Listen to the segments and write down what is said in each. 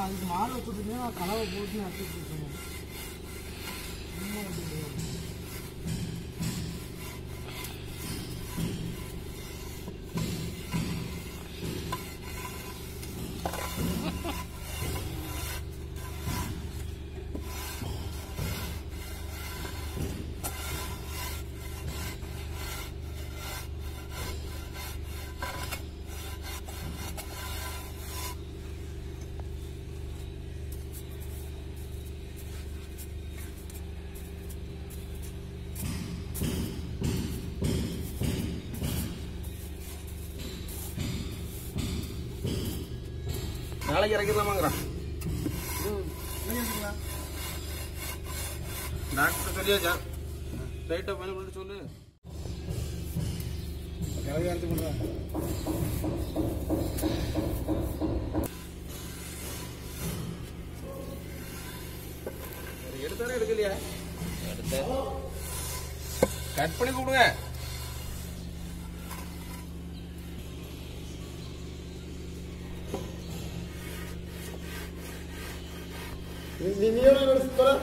நான் அதுக்கு மாலை வச்சுட்டு நான் கலவை போட்டு நான் எடுத்துட்டு இருக்கேன் நாளைக்கு இறக்கிடலாமாங்கிறான். டாக்டர் சொல்லியாச்சா லைட்டாக பண்ணி பண்ணிட்டு சொல்லு. கிளவி அரைச்சி பண்ணுறேன் எடுத்தானே எடுக்கலையா? எடுத்த கட் பண்ணி கூப்பிடுங்க Biz dinliyoruz para.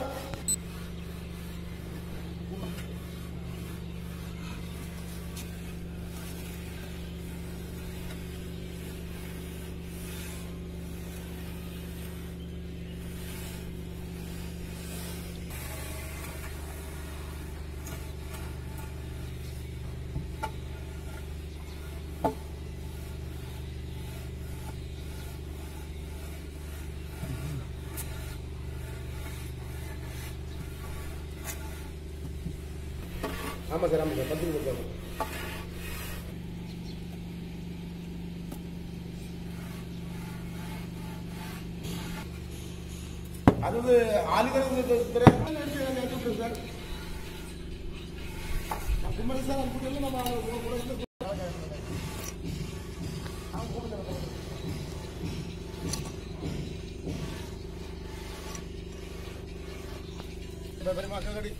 ஆமாம் சார் ஆமாம் சார் பத்து கொடுத்தாங்க அதாவது ஆளுகிறது சார். கும்பல் சார் அனுப்பிட்டு நம்ம கூட பெரியமா கடி